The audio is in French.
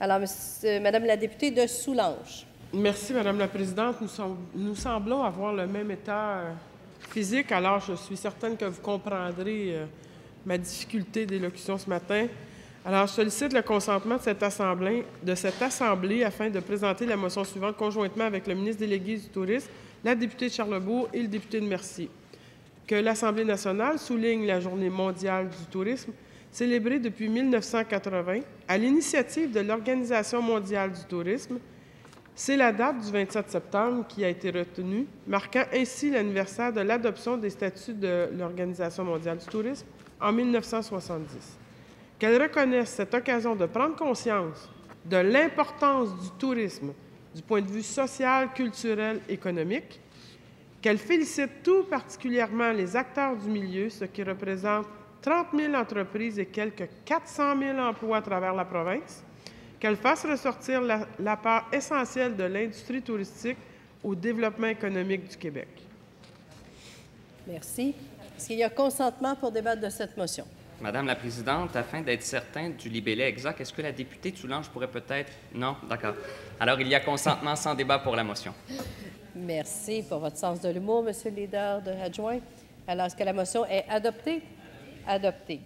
Alors, monsieur- Madame la députée de Soulanges. Merci, Madame la Présidente. Nous semblons avoir le même état euh, physique, alors je suis certaine que vous comprendrez euh, ma difficulté d'élocution ce matin. Alors, je sollicite le consentement de cette, assemblée, de cette Assemblée afin de présenter la motion suivante conjointement avec le ministre délégué du Tourisme, la députée de Charlebourg et le député de Mercier. Que l'Assemblée nationale souligne la Journée mondiale du tourisme, célébrée depuis 1980 à l'initiative de l'Organisation mondiale du tourisme, c'est la date du 27 septembre qui a été retenue, marquant ainsi l'anniversaire de l'adoption des statuts de l'Organisation mondiale du tourisme en 1970. Qu'elle reconnaisse cette occasion de prendre conscience de l'importance du tourisme du point de vue social, culturel, économique, qu'elle félicite tout particulièrement les acteurs du milieu, ce qui représente 30 000 entreprises et quelques 400 000 emplois à travers la province, qu'elle fasse ressortir la, la part essentielle de l'industrie touristique au développement économique du Québec. Merci. Est-ce qu'il y a consentement pour débattre de cette motion? Madame la Présidente, afin d'être certain du libellé exact, est-ce que la députée Toulange pourrait peut-être... Non? D'accord. Alors, il y a consentement sans débat pour la motion. Merci pour votre sens de l'humour, Monsieur le leader de adjoint. Alors, est-ce que la motion est adoptée? Adoptée.